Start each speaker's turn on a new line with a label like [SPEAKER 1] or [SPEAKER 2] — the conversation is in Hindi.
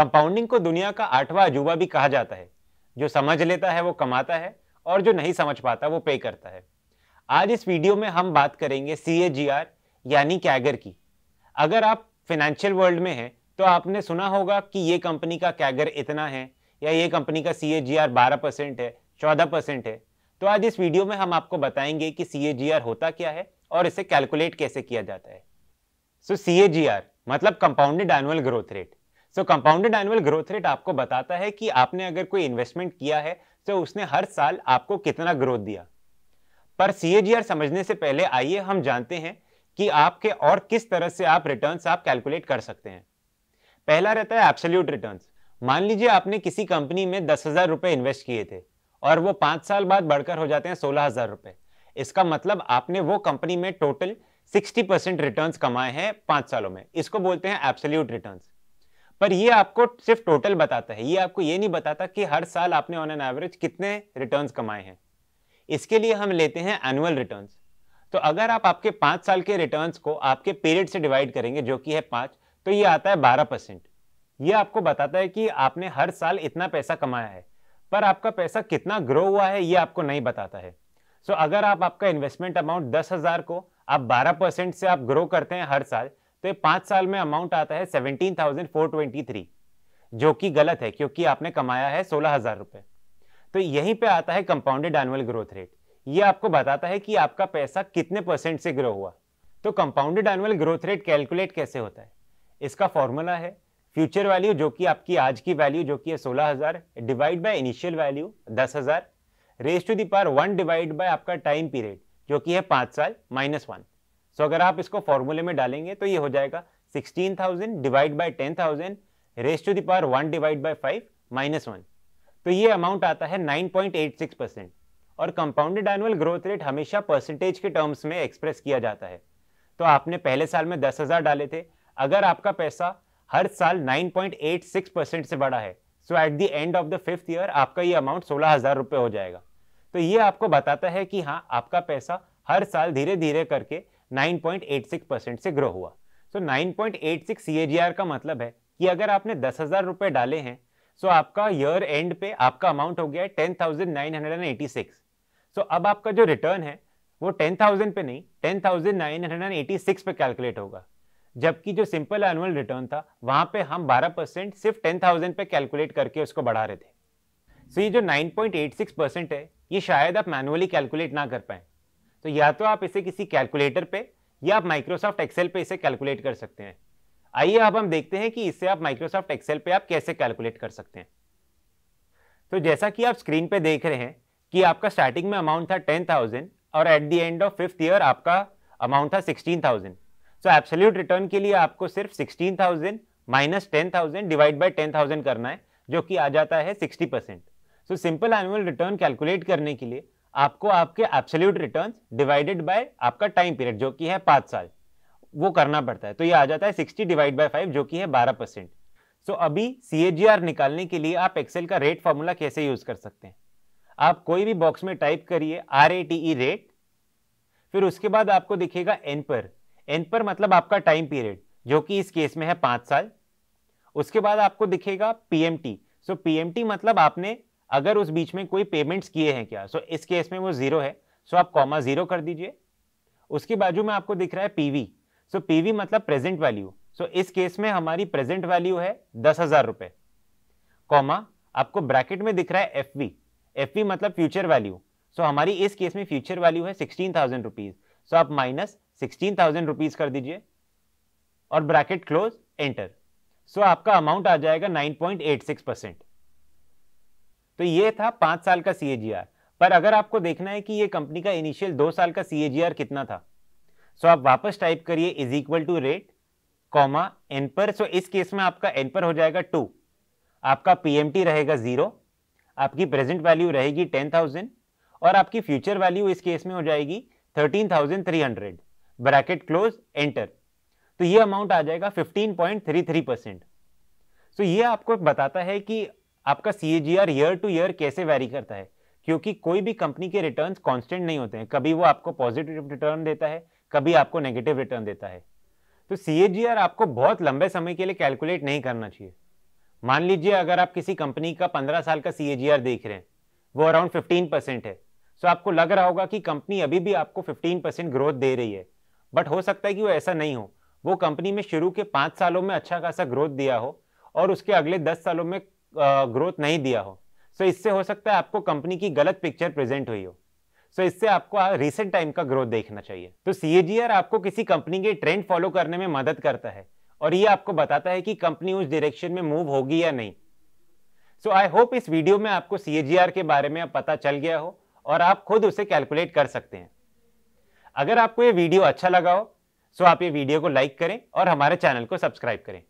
[SPEAKER 1] कंपाउंडिंग को दुनिया का आठवां अजूबा भी कहा जाता है। जो समझ लेता है, वो कमाता है, और जो नहीं समझ पाता, वो पे करता है। आज इस वीडियो में हम बात करेंगे सीएजीआर यानी कैगर की। अगर आप फाइनेंशियल वर्ल्ड में हैं तो आपने सुना होगा कि ये कंपनी का कैगर इतना है, या ये कंपनी का सी ए जी आर बारह परसेंट है, चौदह परसेंट है। तो आज इस वीडियो में हम आपको बताएँगे कि सी ए जी आर होता क्या है, और इसे कैलकुलेट कैसे किया जाता है। So C A G R मतलब compounded annual growth rate so compounded annual growth rate आपको बताता है कि आपने अगर कोई इन्वेस्टमेंट किया है तो उसने हर साल आपको कितना ग्रोथ दिया। पर सी समझने से पहले आइए हम जानते हैं कि आपके और किस तरह से आप रिटर्न्स आप कैलकुलेट कर सकते हैं। पहला रहता है एब्सोल्यूट रिटर्न्स मान लीजिए आपने किसी कंपनी में दस हज़ार रुपए इन्वेस्ट किए थे, और वो पाँच साल बाद बढ़कर हो जाते हैं सोलह हज़ार रुपए। इसका मतलब आपने वो कंपनी में टोटल सिक्सटी परसेंट रिटर्न कमाए हैं पाँच सालों में। इसको बोलते हैं एब्सोल्यूट रिटर्न्स पर ये आपको सिर्फ़ टोटल बताता है। ये आपको ये नहीं बताता कि हर साल आपने ऑन एन एवरेज कितने रिटर्न्स कमाए हैं। इसके लिए हम लेते हैं एनुअल रिटर्न्स तो अगर आप आपके पाँच साल के रिटर्न्स को आपके पीरियड से डिवाइड करेंगे जो कि है पाँच तो ये आता है बारह परसेंट। ये आपको बताता है कि आपने हर साल इतना पैसा कमाया है पर आपका पैसा कितना ग्रो हुआ है ये आपको नहीं बताता है। सो so, अगर आप आपका इन्वेस्टमेंट अमाउंट दस हज़ार को आप बारह परसेंट से आप ग्रो करते हैं हर साल तो ये पाँच साल में अमाउंट आता है seventeen thousand four twenty three जो कि गलत है, क्योंकि आपने कमाया है सोलह हज़ार रुपए। तो यहीं पे आता है कंपाउंडेड एनुअल ग्रोथ रेट ये आपको बताता है कि आपका पैसा कितने परसेंट से ग्रो हुआ। तो compounded annual growth rate calculate कैसे होता है? इसका फॉर्मूला है फ्यूचर वैल्यू जो कि आपकी आज की वैल्यू जो कि है सोलह हज़ार डिवाइड बाय इनिशियल वैल्यू दस हज़ार। Raise to the power one divide by आपका टाइम पीरियड जो कि है पाँच साल माइनस वन सो अगर आप इसको फॉर्मूले में डालेंगे तो ये हो जाएगा sixteen thousand divide by ten thousand raise to the power one divide by five minus one तो ये अमाउंट आता है nine point eight six percent और कंपाउंडेड एनुअल ग्रोथ रेट हमेशा परसेंटेज के टर्म्स में एक्सप्रेस किया जाता है। तो आपने पहले साल में दस हज़ार डाले थे। अगर आपका पैसा हर साल 9.86 परसेंट से बढ़ा है so at the end of the fifth year आपका ये अमाउंट सोलह हज़ार रुपए हो जाएगा। तो ये आपको बताता है कि हाँ आपका पैसा हर साल धीरे धीरे करके 9.86 परसेंट से ग्रो हुआ। सो so, 9.86 सीएजीआर का मतलब है कि अगर आपने दस हज़ार रुपए डाले हैं सो so आपका ईयर एंड पे आपका अमाउंट हो गया है ten thousand nine hundred eighty six. So अब आपका जो रिटर्न है वो टेन थाउज़ेंड पे नहीं ten thousand nine hundred eighty six पे कैलकुलेट होगा। जबकि जो सिंपल एनुअल रिटर्न था वहाँ पे हम 12 परसेंट सिर्फ़ 10,000 पे कैलकुलेट करके उसको बढ़ा रहे थे। सो so ये जो 9.86 परसेंट है ये शायद आप मैनुअली कैलकुलेट ना कर पाए। तो या तो आप इसे किसी कैलकुलेटर पे या आप माइक्रोसॉफ्ट एक्सेल पे इसे कैलकुलेट कर सकते हैं। आइए अब हम देखते हैं कि इसे आप माइक्रोसॉफ्ट एक्सेल पे आप कैसे कैलकुलेट कर सकते हैं। तो जैसा कि आप स्क्रीन पे देख रहे हैं कि आपका स्टार्टिंग में अमाउंट था टेन थाउज़ेंड और at the end of fifth year आपका अमाउंट था sixteen thousand so absolute return के लिए आपको सिर्फ़ sixteen thousand minus ten thousand divide by ten thousand करना है, जो कि आ जाता है sixty percent so simple annual return calculate करने के लिए आपको आपके एब्सोल्यूट रिटर्न डिवाइडेड बाय आपका टाइम पीरियड जो कि है पाँच साल, वो करना पड़ता है। तो ये आ जाता है सिक्सटी डिवाइड बाय फाइव जो कि है बारह परसेंट सो अभी सीएजीआर निकालने के लिए आप एक्सेल का रेट फॉर्मूला कैसे यूज़ कर सकते हैं? आप कोई भी बॉक्स में टाइप करिए R A T E rate फिर उसके बाद आपको दिखेगा एन पर। एन पर मतलब आपका टाइम पीरियड जो कि इस केस में है पाँच साल। उसके बाद आपको दिखेगा पीएमटी सो पीएमटी मतलब आपने अगर उस बीच में कोई पेमेंट्स किए हैं क्या? सो so, इस केस में वो ज़ीरो है। सो so आप कॉमा ज़ीरो कर दीजिए। उसके बाजू में आपको दिख रहा है पीवी सो so, पीवी मतलब प्रेजेंट वैल्यू सो इस केस में हमारी प्रेजेंट वैल्यू है दस हज़ार रुपए। कॉमा आपको ब्रैकेट में दिख रहा है एफ़ वी एफ़ वी मतलब फ्यूचर वैल्यू सो हमारी इस केस में फ्यूचर वैल्यू है सिक्सटीन थाउज़ेंड रुपीज़ सो आप माइनस सिक्सटीन थाउज़ेंड रुपीज़ कर दीजिए और ब्रैकेट क्लोज एंटर सो आपका अमाउंट आ जाएगा nine point eight six percent तो ये था पाँच साल का सीएजीआर पर अगर आपको देखना है कि ये कंपनी का इनिशियल दो साल का सीएजीआर कितना था सो आप वापस टाइप करिए is equal to rate comma N पर। सो इस केस में आपका एन पर हो जाएगा टू आपका पीएमटी रहेगा ज़ीरो आपकी प्रेजेंट वैल्यू रहेगी टेन थाउज़ेंड और आपकी फ्यूचर वैल्यू इस केस में हो जाएगी thirteen thousand three hundred bracket close enter तो ये अमाउंट आ जाएगा fifteen point three three percent so ये आपको बताता है कि आपका सी ईयर टू ईयर कैसे वेरी करता है? क्योंकि कोई भी कंपनी के रिटर्न्स कांस्टेंट नहीं होते हैं। कभी वो आपको पॉजिटिव रिटर्न देता है, कभी आपको नेगेटिव रिटर्न देता है। तो सीएजीआर आपको बहुत लंबे समय के लिए कैलकुलेट नहीं करना चाहिए। मान लीजिए अगर आप किसी कंपनी का 15 साल का सीएजीआर देख रहे हैं, वो अराउंड 15 परसेंट है। तो आपको लग रहा होगा कि कंपनी अभी भी आपको 15 परसेंट ग्रोथ दे रही है। बट हो सकता है कि वो ऐसा नहीं हो। वो कंपनी में शुरू के पाँच सालों में अच्छा खासा ग्रोथ दिया हो और उसके अगले दस सालों में ग्रोथ नहीं दिया हो। सो इससे हो सकता है आपको कंपनी की गलत पिक्चर प्रेजेंट हुई हो। सो इससे आपको रिसेंट टाइम का ग्रोथ देखना चाहिए। तो सीएजीआर आपको किसी कंपनी के ट्रेंड फॉलो करने में मदद करता है और ये आपको बताता है कि कंपनी उस डायरेक्शन में मूव होगी या नहीं। सो आई होप इस वीडियो में आपको सीएजीआर के बारे में पता चल गया हो और आप खुद उसे कैलकुलेट कर सकते हैं। अगर आपको ये वीडियो अच्छा लगा हो सो आप ये वीडियो को लाइक करें और हमारे चैनल को सब्सक्राइब करें।